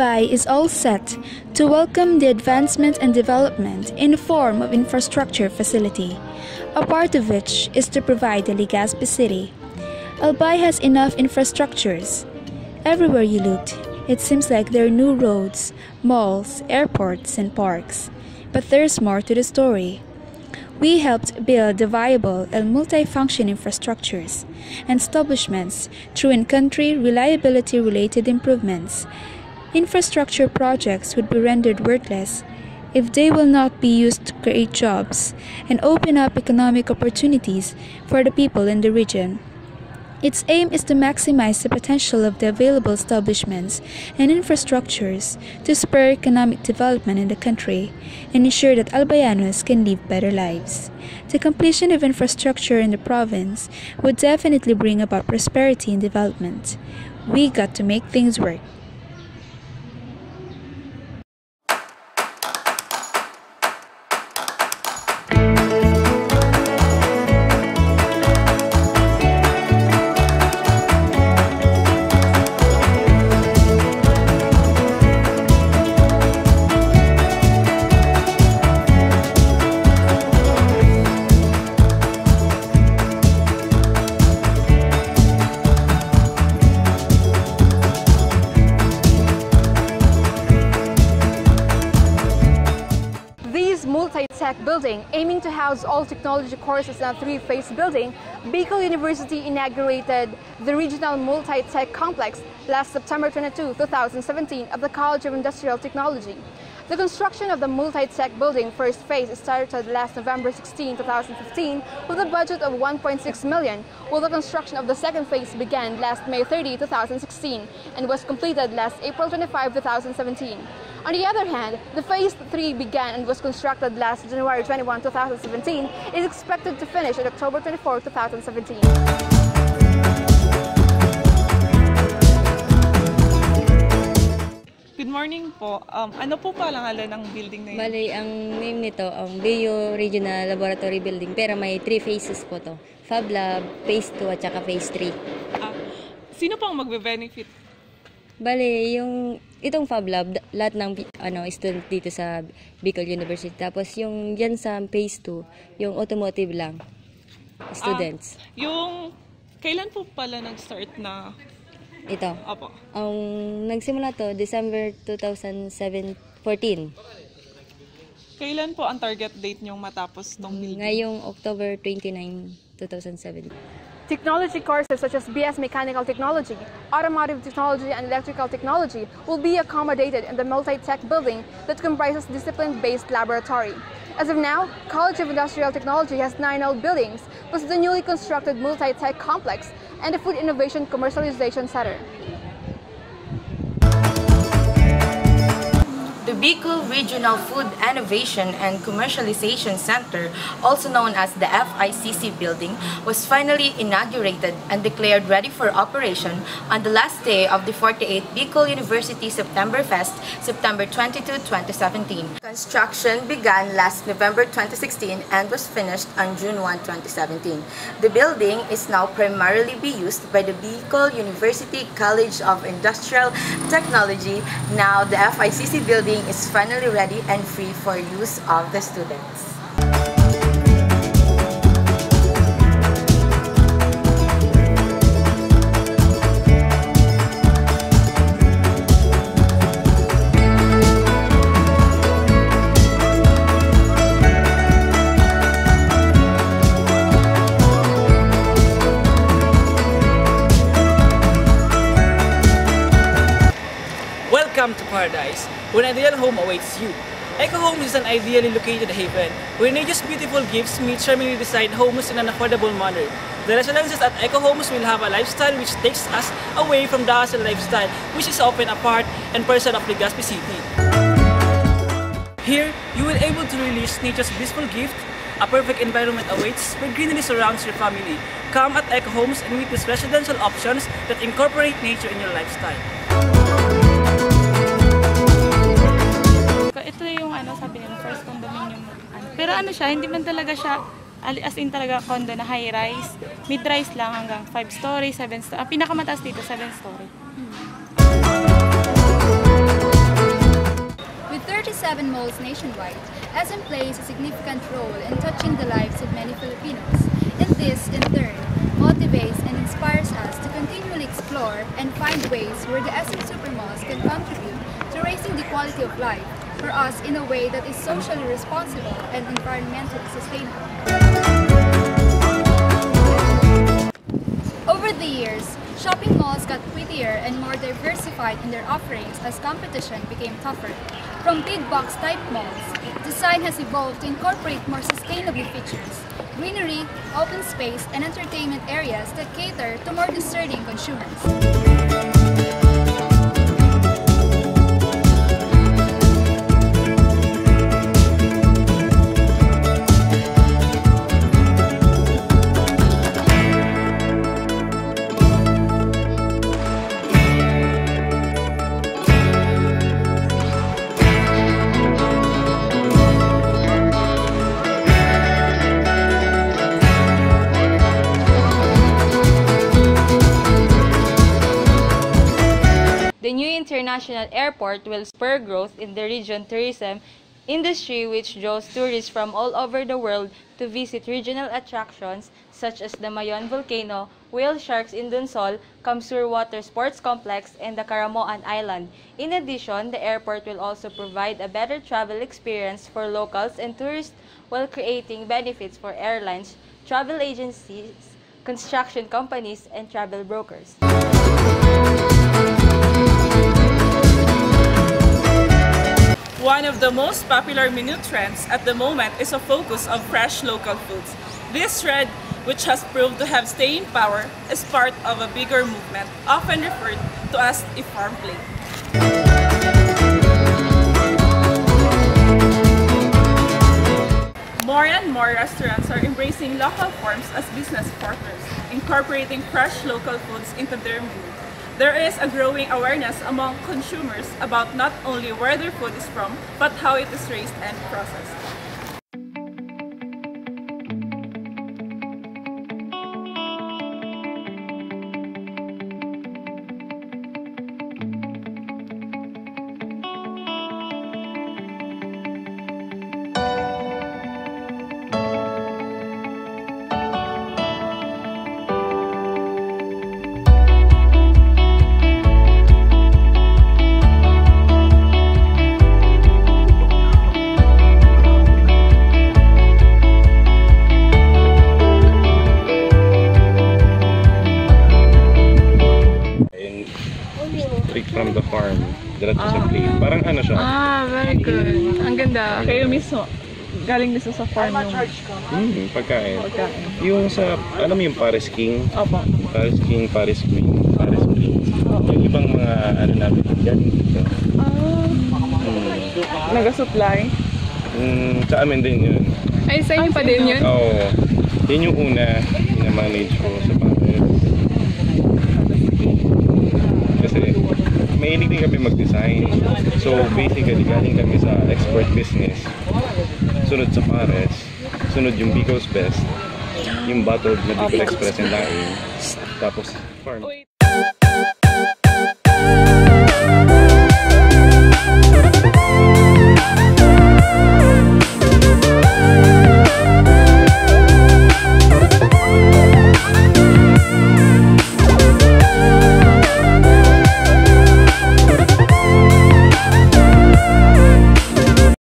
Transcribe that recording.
Albay is all set to welcome the advancement and development in the form of infrastructure facility, a part of which is to provide the Legazpi city. Albay has enough infrastructures. Everywhere you looked, it seems like there are new roads, malls, airports, and parks. But there's more to the story. We helped build the viable and multifunction infrastructures and establishments through in-country reliability-related improvements. Infrastructure projects would be rendered worthless if they will not be used to create jobs and open up economic opportunities for the people in the region. Its aim is to maximize the potential of the available establishments and infrastructures to spur economic development in the country and ensure that Albayanos can live better lives. The completion of infrastructure in the province would definitely bring about prosperity and development. We got to make things work. Building, aiming to house all technology courses in a three-phase building, Bicol University inaugurated the Regional Multi-Tech Complex last September 22, 2017 at the College of Industrial Technology. The construction of the multi-tech building first phase started last November 16, 2015 with a budget of 1.6 million, while the construction of the second phase began last May 30, 2016 and was completed last April 25, 2017. On the other hand, the phase 3 began and was constructed last January 21, 2017 is expected to finish on October 24, 2017. Good morning po. Um, ano po palangalan ng building na yun? Bali, ang name nito, ang Bio Regional Laboratory Building. Pero may three phases po to. Fab Lab, Phase 2 at saka Phase 3. Ah, sino pang magbe-benefit? Bali, yung itong Fab Lab, lahat ng ano, student dito sa Bicol University. Tapos yung dyan sa Phase 2, yung automotive lang. Students. Ah, yung kailan po pala nag-start na Ito. Opo. Ang nagsimula to, December 2014. Kailan po ang target date niyong matapos ng building? Ngayong October 29, 2007. Technology courses such as BS Mechanical Technology, Automotive Technology, and Electrical Technology will be accommodated in the multi-tech building that comprises discipline-based laboratory. As of now, College of Industrial Technology has nine old buildings, plus the newly constructed multi-tech complex and the Food Innovation Commercialization Center. The Bicol Regional Food Innovation and Commercialization Center, also known as the FICC building, was finally inaugurated and declared ready for operation on the last day of the 48th Bicol University September Fest, September 22, 2017. Construction began last November 2016 and was finished on June 1, 2017. The building is now primarily be used by the Bicol University College of Industrial Technology. Now the FICC building is finally ready and free for use of the students. An ideal home awaits you. Eco Homes is an ideally located haven where nature's beautiful gifts meet charmingly designed homes in an affordable manner. The residences at Eco Homes will have a lifestyle which takes us away from the hustle lifestyle, which is often a part and person of Legazpi City. Here, you will able to release nature's blissful gift. A perfect environment awaits where greenery surrounds your family. Come at Eco Homes and meet these residential options that incorporate nature in your lifestyle. Ito yung ano sabi nila, first condominium. Pero ano siya, hindi man talaga siya as in talaga condo na high rise. Mid rise lang hanggang 5 story, 7 story. Ang pinakamataas dito 7 story. 37 malls nationwide, SM plays a significant role in touching the lives of many Filipinos. And this, in turn, motivates and inspires us to continually explore and find ways where the SM Supermalls can contribute to raising the quality of life for us in a way that is socially responsible and environmentally sustainable. Over the years, shopping malls got prettier and more diversified in their offerings as competition became tougher. From big box type malls, design has evolved to incorporate more sustainable features, greenery, open space, and entertainment areas that cater to more discerning consumers. International airport will spur growth in the region tourism industry which draws tourists from all over the world to visit regional attractions such as the Mayon volcano, whale sharks in Donsol, CamSur Water Sports Complex, and the Caramoan Island. In addition, the airport will also provide a better travel experience for locals and tourists while creating benefits for airlines, travel agencies, construction companies, and travel brokers. One of the most popular menu trends at the moment is a focus of fresh local foods. This trend, which has proved to have staying power, is part of a bigger movement, often referred to as a farm plate. More and more restaurants are embracing local farms as business partners, incorporating fresh local foods into their menu. There is a growing awareness among consumers about not only where their food is from, but how it is raised and processed. Diretso sa plate. Parang ano siya? Ah, very good. Ang ganda. Kayo mismo, galing mismo sa farm yung Hmm, pagkain. pagkain. Yung sa, alam mo yung Paris King? Opo. Paris King, Paris Queen, Paris Prince. Yung ibang mga ano namin, galing dito. Hmm. Nag-supply. Hmm, sa amin din yun. Ay, sa inyo pa din yun? Oo. Yun yung una, na-manage ko sa Paris. Kasi mahilig din kami mag-design. So basically, galing kami sa export business. Sunod sa Pares. Sunod yung Bico's Best. Yung bottled na Bicol Express and Laing. Tapos farm.